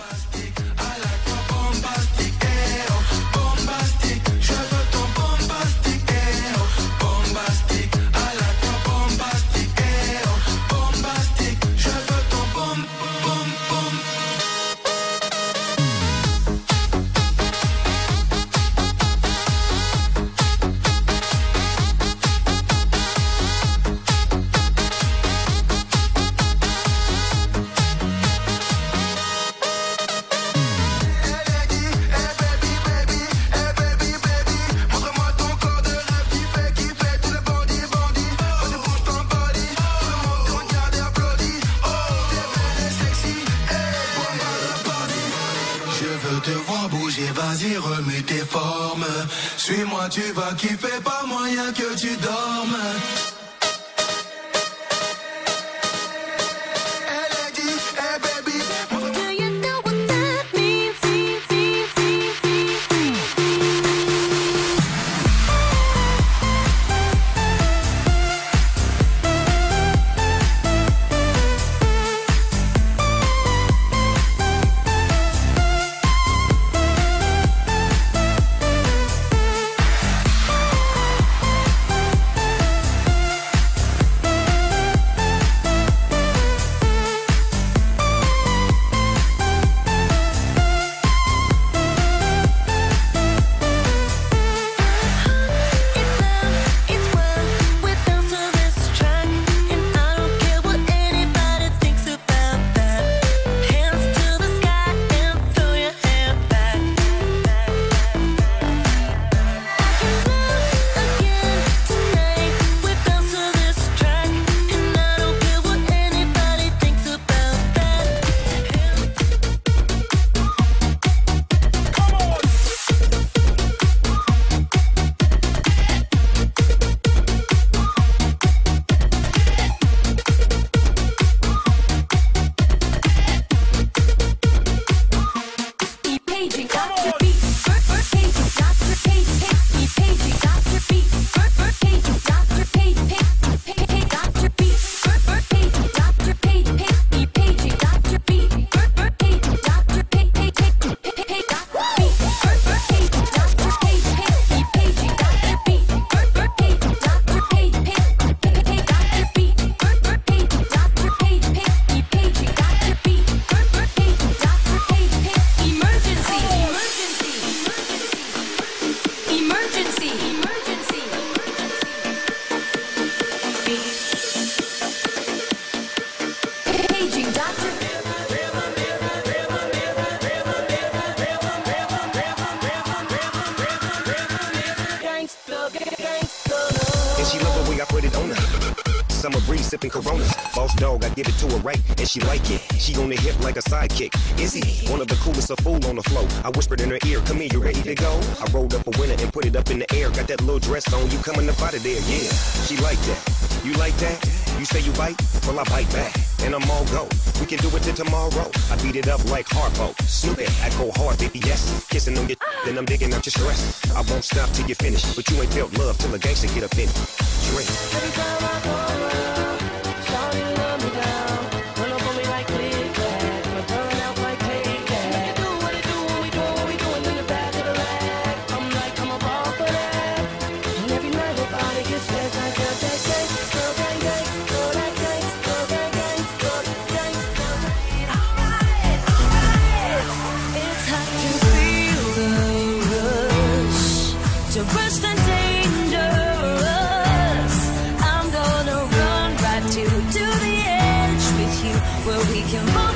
my stick Je veux te voir bouger, vas-y remue tes formes. Suis-moi, tu vas kiffer, pas moyen que tu dormes. She like it. She on the hip like a sidekick. Is he one of the coolest, of fool on the flow? I whispered in her ear, come here, you ready to go? I rolled up a winner and put it up in the air. Got that little dress on, you coming up out of there, yeah. She like that. You like that? You say you bite? Well, I bite back. And I'm all go. We can do it till tomorrow. I beat it up like Harpo. Snoop it, I go hard, baby, yes. Kissing on your then I'm digging out your stress. I won't stop till you finish. But you ain't felt love till a gangster get up in it. Drink. Every time I go where we can